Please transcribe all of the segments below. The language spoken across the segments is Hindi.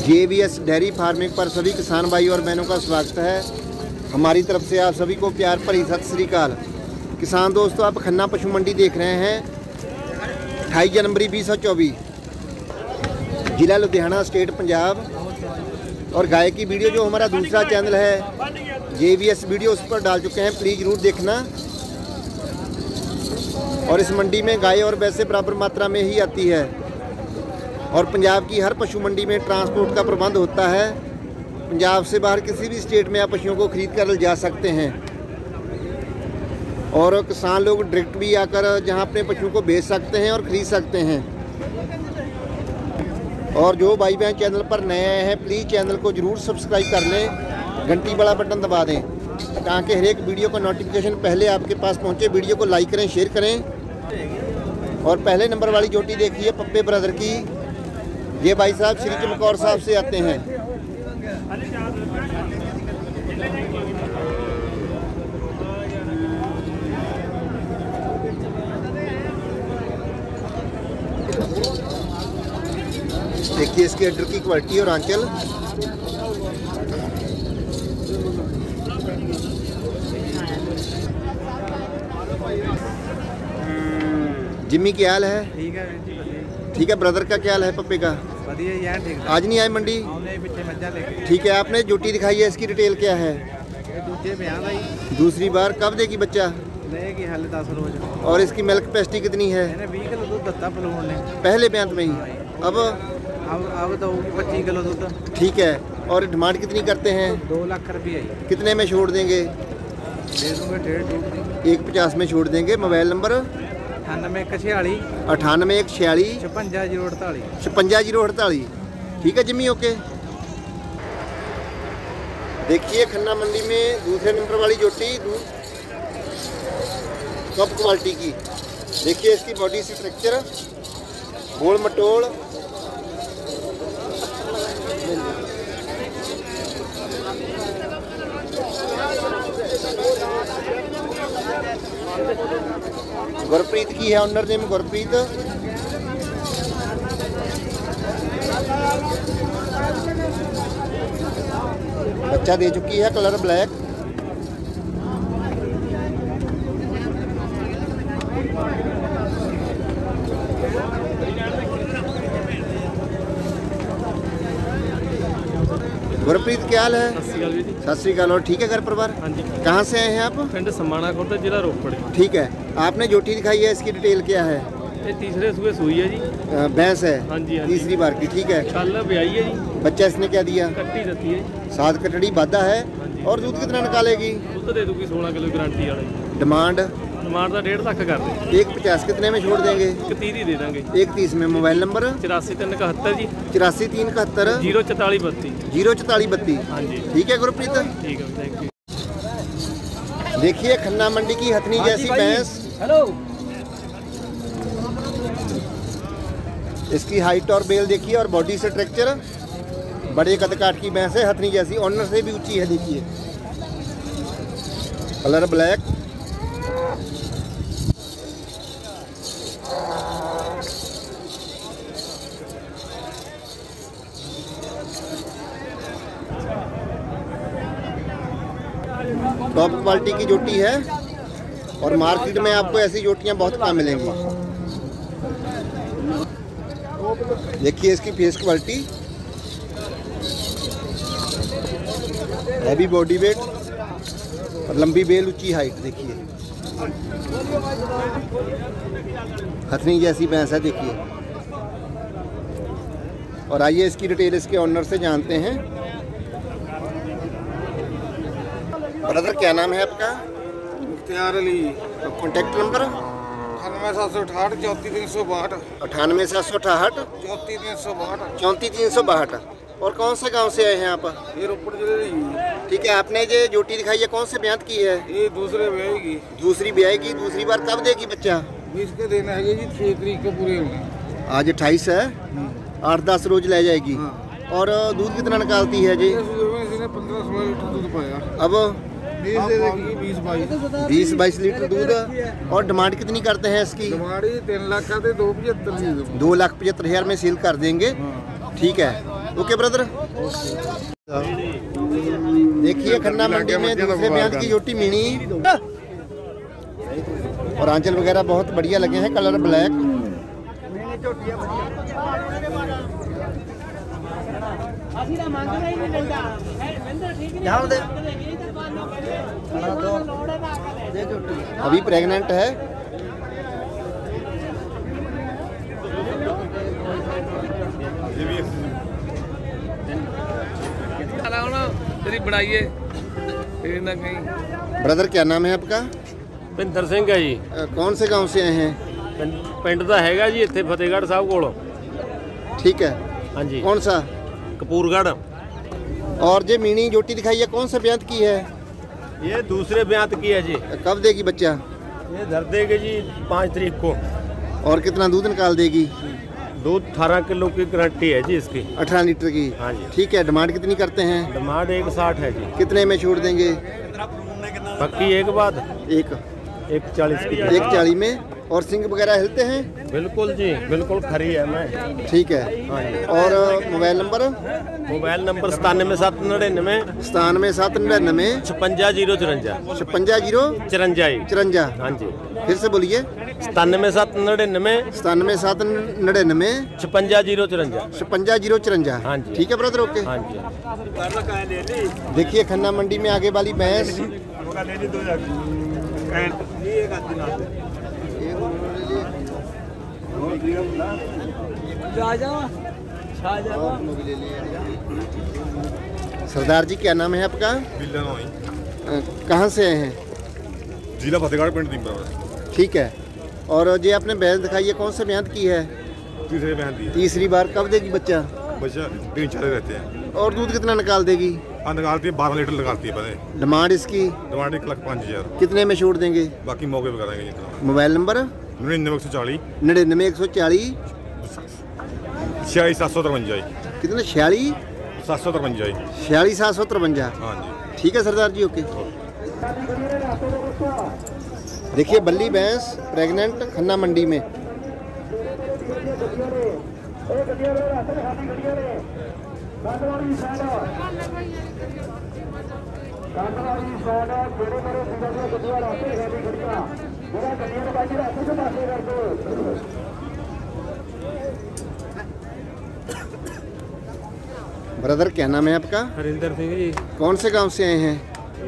जेवीएस डेयरी फ़ार्मिंग पर सभी किसान भाई और बहनों का स्वागत है। हमारी तरफ़ से आप सभी को प्यार भरी सत श्रीकाल किसान दोस्तों, आप खन्ना पशु मंडी देख रहे हैं। अठाईस जनवरी बीस सौ चौबीस। जिला लुधियाना, स्टेट पंजाब। और गाय की वीडियो जो हमारा दूसरा चैनल है जे वीडियो, उस पर डाल चुके हैं। प्लीज़ ज़रूर देखना। और इस मंडी में गाय और वैसे बराबर मात्रा में ही आती है। और पंजाब की हर पशु मंडी में ट्रांसपोर्ट का प्रबंध होता है। पंजाब से बाहर किसी भी स्टेट में आप पशुओं को खरीद कर जा सकते हैं। और किसान लोग डायरेक्ट भी आकर जहाँ अपने पशुओं को बेच सकते हैं और ख़रीद सकते हैं। और जो भाई बहन चैनल पर नए आए हैं प्लीज़ चैनल को ज़रूर सब्सक्राइब कर लें। घंटी वाला बटन दबा दें, ताकि हर एक वीडियो का नोटिफिकेशन पहले आपके पास पहुँचे। वीडियो को लाइक करें शेयर करें। और पहले नंबर वाली जोटी देखिए, पप्पे ब्रदर की। ये भाई साहब श्री चमकौर साहब से आते हैं। देखिए इसके अंडर की क्वालिटी और आंचल। जिम्मी क्या हाल है। ठीक है ठीक है ब्रदर का क्या है पप्पे का? आज नहीं आए मंडी? ठीक है आपने जूटी दिखाई है इसकी डिटेल क्या है? दूसरी बार कब देगी बच्चा? और इसकी मिल्क कैपेसिटी कितनी है? पहले ब्यांत में ही। अब? अब अब तो पच्चीस किलो दूध। ठीक है और डिमांड कितनी करते हैं? दो लाख रुपये कितने में छोड़ देंगे? एक पचास में छोड़ देंगे मोबाइल नंबर? 9146 अठानवे एक छियाली। 56048 छप्पंजा ज़ीरो अड़ताली। ठीक है जिम्मी ओके। देखिए खन्ना मंडी में दूसरे नंबर वाली जोटी कप क्वालिटी की। देखिए इसकी बॉडी स्ट्रक्चर गोल मटोल गुरप्रीत की है ऑनर नेम गुरप्रीत। बच्चा दे चुकी है कलर ब्लैक गुरप्रीत क्या हाल है ਸਤਿ ਸ਼੍ਰੀ ਅਕਾਲ ਵੀਰ ਜੀ सत श्रीकाल और ठीक है घर परिवार ਹਾਂਜੀ कहाँ से आए हैं आप ਪਿੰਡ ਸਮਾਣਾ ਖੁਰਦ ਜ਼ਿਲ੍ਹਾ ਰੋਪੜ ठीक है आपने जोटी दिखाई है इसकी डिटेल क्या है ਇਹ ਤੀਸਰੇ ਸੂਏ ਸੂਈ ਹੈ ਜੀ अ, भैंस है ਹਾਂਜੀ ਹਾਂਜੀ तीसरी बार की ठीक है ਕੱਲ ਵਿਆਹੀ ਹੈ ਜੀ बच्चा इसने क्या दिया ਕੱਟੀ ਦਿੱਤੀ ਹੈ ਜੀ। सात कटड़ी वादा है ਹਾਂਜੀ और दूध कितना निकालेगी ਦੁੱਧ ਦੇ ਦੂਗੀ 16 ਕਿਲੋ ਗਾਰੰਟੀ ਵਾਲਾ ਜੀ डिमांड डेढ़ लाख कर दें। एक पचास कितने में छोड़ देंगे? एक तीस ही दे देंगे। एक तीस में मोबाइल नंबर? चौरासी तीन इकहत्तर जी। चौरासी तीन इकहत्तर? ज़ीरो चौताली बत्ती। ज़ीरो चौताली बत्ती। हाँ जी। ठीक है गुरप्रीत? ठीक है थैंक यू देखिए खन्ना मंडी की हथनी हाँ जैसी भैंस। हेलो। इसकी हाइट और बेल देखिए और बॉडी स्ट्रक्चर बड़े कद काट की भैंस है हथनी जैसी। ऑनर से भी ऊँची है देखिए। कलर ब्लैक टॉप क्वालिटी की जोटी है और मार्केट में आपको ऐसी जोटियाँ बहुत कम मिलेंगी। देखिए इसकी face quality. Heavy body weight और लंबी बेल ऊँची हाइट, देखिए। हथनी जैसी भैंस है, देखिए। और आइए इसकी डिटेल इसके ऑनर से जानते हैं। ब्रदर क्या नाम है आपका? इख्तियार अली। कॉन्टेक्ट नंबर अठानवे सात सौ अठाठ चौंतीस तीन सौ बाहठ अठानवे सात सौ अठाहठ चौंतीस तीन सौ बाहठ चौंतीस तीन सौ बाहठ और कौन से गाँव से आए हैं आप? ये रोपड़ ज़िले ठीक है आपने ये जोटी दिखाई है कौन से ब्याह की है? ये दूसरे ब्याह की। दूसरी ब्याह की दूसरी बार कब देगी बच्चा? बीस को देना है जी छह तरीक को पूरे होंगे आज अट्ठाईस है? हम्म। आठ दस रोज ले जाएगी। हाँ। और दूध कितना निकालती है जी? पंद्रह सोलह लीटर दूध पाया। अब बीस बाईस। लीटर दूध और डिमांड कितनी करते हैं इसकी? तीन लाख दो पचहत्तर दो। लाख पचहत्तर हज़ार में सील कर देंगे। हाँ। ठीक है। Okay brother. देखिए खन्ना मंडी में दूसरे ब्याज की योटी मिनी और आंचल वगैरह बहुत बढ़िया लगे हैं कलर ब्लैक। ध्यान दे अभी प्रेग्नेंट है ਚਲਾ ਹੁਣ ਤੇਰੀ ਬਣਾਈਏ ਇਹ ਨਾ ਕਹੀਂ ब्रदर क्या नाम है आपका ਭਿੰਦਰ ਸਿੰਘ ਹੈ ਜੀ अ, कौन से गांव से आए हैं ਪਿੰਡ- ਪਿੰਡ ਦਾ ਹੈਗਾ ਜੀ ਇੱਥੇ ਫਤਿਹਗੜ੍ਹ ਸਾਹਿਬ ਕੋਲ ठीक है ਹਾਂਜੀ कौन सा ਕਪੂਰਗੜ੍ਹ और ये मीनी जोटी दिखाई है कौन सा ब्याज की है ये दूसरे ब्यात की है जी। कब देगी बच्चा? ये धर देगी जी पाँच तारीख को। और कितना दूध निकाल देगी? दूध अठारह किलो की गारंटी है जी इसकी। अठारह लीटर की। हाँ जी। ठीक है डिमांड कितनी करते हैं? डिमांड एक साठ है जी। कितने में छोड़ देंगे? पक्की एक बात? एक। एक चालीस की। एक चालीस में? और सिंग वगैरह हिलते हैं? बिल्कुल जी बिल्कुल खरी है मैं। ठीक है। हाँ जी और मोबाइल नंबर? मोबाइल नंबर सतानवे सात नड़िनवे। सतानवे सात निन्यानवे छप्पंजा ज़ीरो चुरंजा छप्पंजा ज़ीरो चुरंजा चुरंजा हाँ जी। फिर से बोलिए। सतानवे सात नड़िनवे। सतानवे सात निन्यानवे छपंजा ज़ीरो चुरंजा छपंजा ज़ीरो चुरंजा हाँ जी। ठीक है ब्रदर ओके हाँ जी। देखिए खन्ना मंडी में आगे वाली भैंस सरदार जी क्या नाम है आपका? कहाँ से आए हैं? जिला फतेहगढ़ पिंड ठीक है। और जी आपने भैंस दिखाई है कौन से ब्याज की है? तीसरे बहन दी तीसरी बार कब देगी बच्चा? बच्चा तीन चारे रहते हैं। और दूध कितना निकाल देगी? हाँ निकालती है बारह लीटर निकालती है पहले। डिमांड इसकी? डिमांड एक लाख पाँच हज़ार। कितने में छोड़ देंगे? बाकी मौके पर करेंगे मोबाइल नंबर? नड़िनवे एक सौ चालीस। छियालीस सात सौ तरवंजा। कितने छियालीस? सात सौ तरवंजा। छियालीस सात सौ तिरवंजा। हाँ जी। ठीक है सरदार जी ओके। देखिए बल्ली भैंस प्रेग्नेंट खन्ना मंडी में। ब्रदर क्या नाम है आपका? हरिंदर सिंह जी। कौन से गाँव से आए हैं?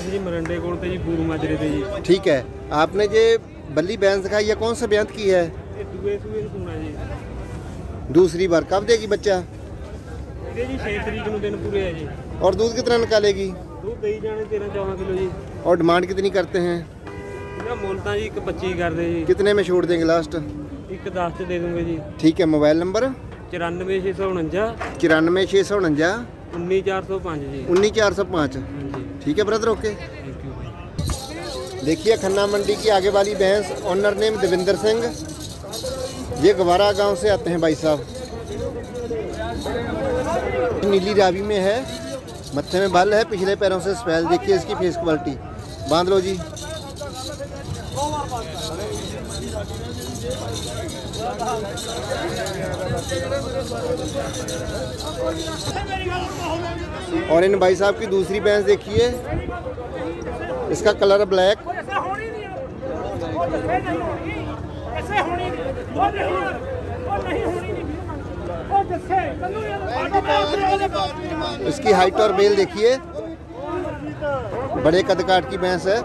जी मरंडे कोल जी माजरे ते जी। ठीक है। आपने जे बल्ली बैंस दिखाई है कौन सा बैंस की है? दूसरी बार कब देगी बच्चा? और दूध कितना निकालेगी? दूध दही जाने तेरह चौदह किलो जी। और डिमांड कितनी करते हैं? कितने में छोड़ देंगे लास्ट एक दस दे दूँगे जी ठीक है मोबाइल नंबर चौरानवे छे सौ उन्जा चौरानवे छे सौ उन्जा उन्नीस चार सौ पाँच जी उन्नीस चार सौ पाँच ठीक है ब्रदर ओके देखिए खन्ना मंडी की आगे वाली भैंस ऑनर नेम देवेंद्र सिंह। ये गवारा गाँव से आते हैं भाई साहब। नीली रावी में है मत्थे में बल है पिछले पैरों से स्पेल देखिए इसकी फेस क्वालिटी बाँध लो जी। और इन भाई साहब की दूसरी भैंस देखिए इसका कलर ब्लैक। इसकी हाइट और बेल देखिए। बड़े कद काट की भैंस है।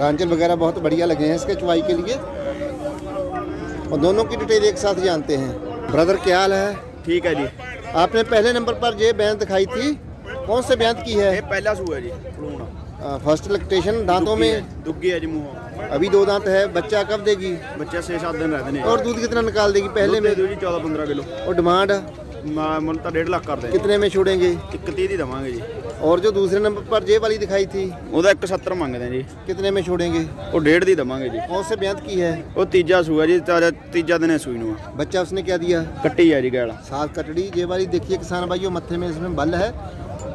रांचल वगैरह बहुत बढ़िया लगे हैं इसके चुवाई के लिए। और दोनों की डिटेल एक साथ जानते हैं। ब्रदर क्या हाल है? ठीक है जी। आपने पहले नंबर पर ये बैंत दिखाई थी। कौन से बैंत की है? पहला सू है जी फ़र्स्ट लोकेशन दांतों में? दुग्गी है जी मुँह। अभी दो दांत है बच्चा कब देगी ਬੱਚਾ 6-7 ਦਿਨ ਰਹਿੰਦੇ ਨੇ और दूध कितना निकाल देगी पहले में ਦਿਓ ਜੀ 14-15 ਕਿਲੋ और डिमांड ਮੁੱਲ ਤਾਂ 1.5 ਲੱਖ ਕਰਦੇ कितने में छोड़ेंगे ਇੱਕ 30 ਦੀ ਦਵਾਂਗੇ ਜੀ और जो दूसरे नंबर पर ये वाली दिखाई थी ਉਹਦਾ 170 ਮੰਗਦੇ ਆ ਜੀ कितने में छोड़ेंगे ਉਹ 1.5 ਦੀ ਦਵਾਂਗੇ ਜੀ कौन से ब्यांत की है ਉਹ ਤੀਜਾ ਸੂਆ ਜੀ ਤਾਜ਼ਾ ਤੀਜਾ ਦਿਨ ਹੈ ਸੂਈ ਨੂੰ बच्चा उसने क्या दिया ਕੱਟੀ ਆ ਜੀ ਗੈਲ सात कटड़ी ये वाली देखिए किसान भाइयों मत्थे में इसमें बल है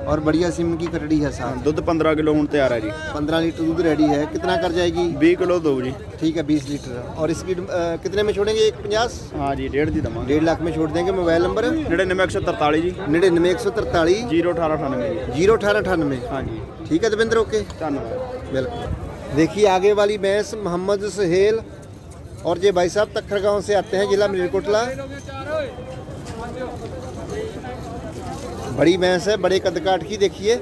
और बढ़िया सिम की कटड़ी है साथ। दूध पंद्रह किलो हूँ तैयार है जी। पंद्रह लीटर दूध रेडी है। कितना कर जाएगी बीस किलो दो जी। ठीक है बीस लीटर। और इसकी कितने में छोड़ेंगे? एक पचास? हाँ जी डेढ़ जी दमा डेढ़ लाख में छोड़ देंगे मोबाइल नंबर? निन्यानवे एक सौ तरतालीस जी। निन्यानवे एक सौ तरतालीस? ज़ीरो अठारह अठानवे ज़ीरो अठारह अठानवे? हाँ जी। ठीक है देवेंद्र ओके। धन्यवाद। बिल्कुल। देखिए आगे वाली भैंस मोहम्मद सहेल और ये भाई साहब तखर गाँव से आते हैं जिला मलेरकोटला बड़ी भैंस है बड़े कद काट की देखिए।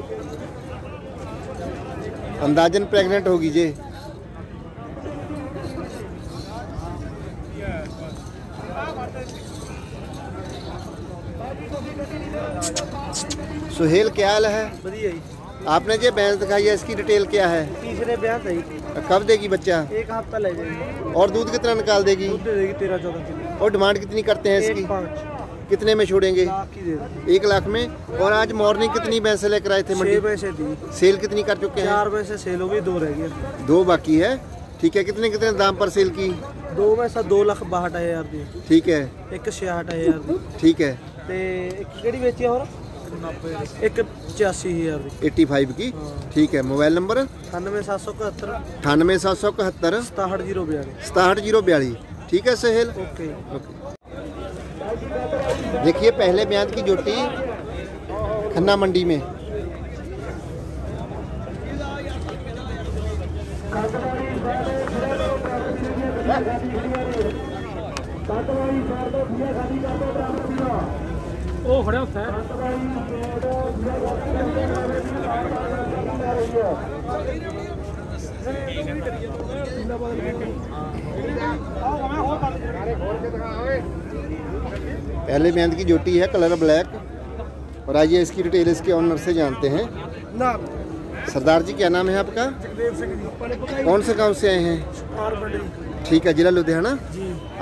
अंदाजन प्रेग्नेंट होगी जे। सुहेल क्या हाल है? आपने जो भैंस दिखाई है इसकी डिटेल क्या है? तीसरे है। कब देगी बच्चा? एक हफ़्ता लगेगा और दूध कितना निकाल देगी? दूध दे देगी तेरह चौदह और डिमांड कितनी करते हैं इसकी? कितने में छोड़ेंगे लाख की दे दो एक लाख में और आज मॉर्निंग कितनी भैंसे लेकर आए थे छः मंडी पैसे दी सेल कितनी कर चुके हैं चार पैसे सेल हो गई दो रह गई दो बाकी है ठीक है कितने कितने दाम पर सेल की ਦੋ ਪੈਸਾ 2 ਲੱਖ 62 ਹਜ਼ਾਰ ਦੀ ठीक है ਇੱਕ 66 ਹਜ਼ਾਰ ਦੀ ठीक है ਤੇ ਇੱਕ ਕਿਹੜੀ ਵੇਚੀ ਆ ਹੋਰ ਇੱਕ 85 ਹਜ਼ਾਰ ਦੀ 85 की ठीक है मोबाइल नंबर 98771 अठानवे सात सौ इकहत्तर 67042 सताहठ जीरो बयालीस ठीक है सहेल ਓਕੇ देखिए पहले ब्याज की जुटी खन्ना मंडी में। ओ खड़े है पहले बैंड की जोटी है कलर ब्लैक। और आइए इसकी डिटेल इसके ऑनर से जानते हैं। सरदार जी क्या नाम है आपका? कौन से गाँव से आए हैं? ठीक है जिला लुधियाना।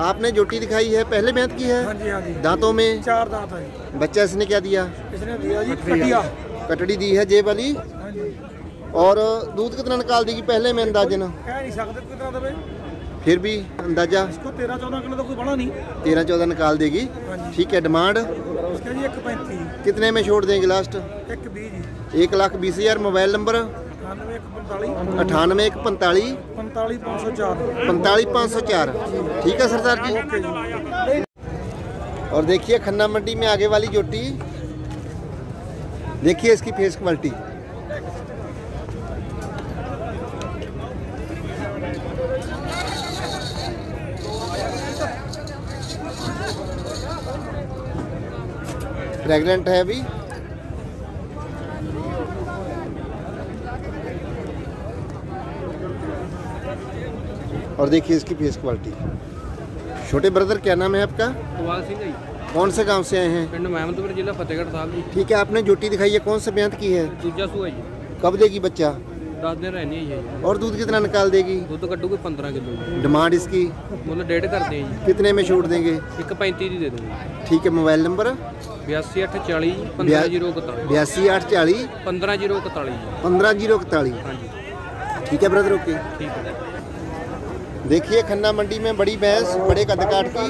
आपने जोटी दिखाई है पहले बैंत की है? हाँ हाँ दांतों में? चार दांत है। बच्चा इसने क्या दिया? इसने दिया जी कटिया। कटड़ी दी है जेब वाली। हाँ और दूध कितना निकाल देगी पहले में अंदाजे ना फिर भी अंदाज़ा? इसको 13 14 किलो तो कोई बड़ा नहीं। 13 14 निकाल देगी। हाँ ठीक है डिमांड कितने में छोड़ देंगे लास्ट एक लाख बीस हज़ार मोबाइल नंबर? अठानवे एक पंताली। पंताली। पाँच सौ चार। ठीक है सरदार जी। और देखिए खन्ना मंडी में आगे वाली जोटी देखिए इसकी फेस क्वालिटी प्रेग्नेंट है अभी? और देखिए इसकी फेस क्वालिटी। छोटे ब्रदर क्या नाम है आपका? कौन से गाँव से आए हैं? पिंड महमदपुर जिला फतेहगढ़ साहब। ठीक है आपने जोटी दिखाई है कौन से ब्यांत की है? कब देगी बच्चा? दस दिन रहनी है और दूध कितना निकाल देगी? दूध तो कट्टू के पंद्रह किलो। डिमांड इसकी? मतलब डेढ़ कर हैं कितने में छूट देंगे? एक पैंती दे देंगे। ठीक है मोबाइल नंबर? बयासी अठ चाली पंद्रह ज़ीरो इकताली बयासी अठ चाली पंद्रह ज़ीरो इकताली पंद्रह ज़ीरो इकताली हाँ ठीक है ब्रदर ओके ठीक है। देखिए खन्ना मंडी में बड़ी भैंस बड़े कद काट की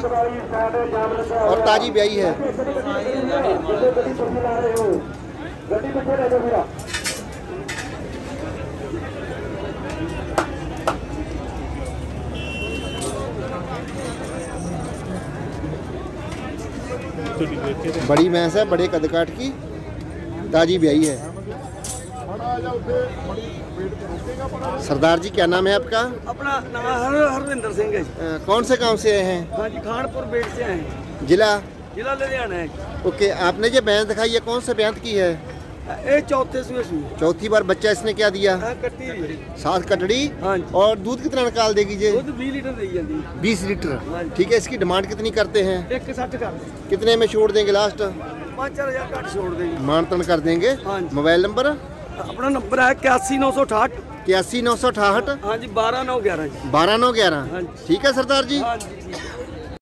और ताजी ब्याई है। बड़ी भैंस है बड़े कद काट की। ताजी ब्याई है। सरदार जी क्या नाम है आपका? अपना नाम हर हरविंदर सिंह है। जी। कौन से गाँव से आए हैं? हाँ जी खानपुर बेट से आए हैं। जिला? जिला लुधियाना है। ओके आपने जो भैंस दिखाई है कौन से बैंत की है? ये चौथे सुबह सुई चौथी बार बच्चा इसने क्या दिया हाँ सात कटड़ी हाँ और दूध कितना निकाल देगी जी दुध 20 लीटर बीस लीटर ठीक है इसकी डिमांड कितनी करते हैं एक सठ कर कितने में छोड़ देंगे लास्ट पाँच चार हज़ार छोड़ देगी मानतन कर देंगे मोबाइल नंबर अपना नंबर है इक्यासी नौ सौ अठाठ इक्यासी नौ सौ अठाहठ हाँ जी बारह नौ ग्यारह बारह नौ ग्यारह ठीक है सरदार जी हाँ जी